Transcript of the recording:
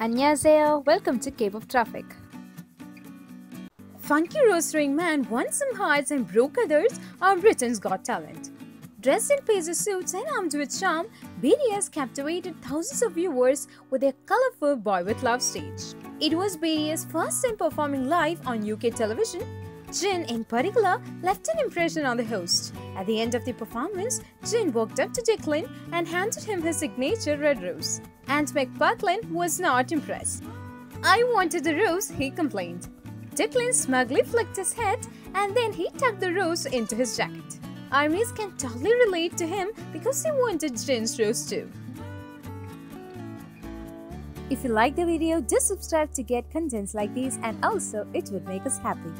Annyeonghaseyo, welcome to Kpop Traffic. Funky rostering man won some hearts and broke others on Britain's Got Talent. Dressed in paisley suits and armed with charm, BTS captivated thousands of viewers with their colorful Boy With Luv stage. It was BTS' first time performing live on UK television. Jin, in particular, left an impression on the host. At the end of the performance, Jin walked up to Declan and handed him his signature red rose. Ant McPartlin was not impressed. I wanted the rose, he complained. Declan smugly flicked his head and then he tucked the rose into his jacket. Armies can totally relate to him because he wanted Jin's rose too. If you like the video, just subscribe to get contents like these and also it would make us happy.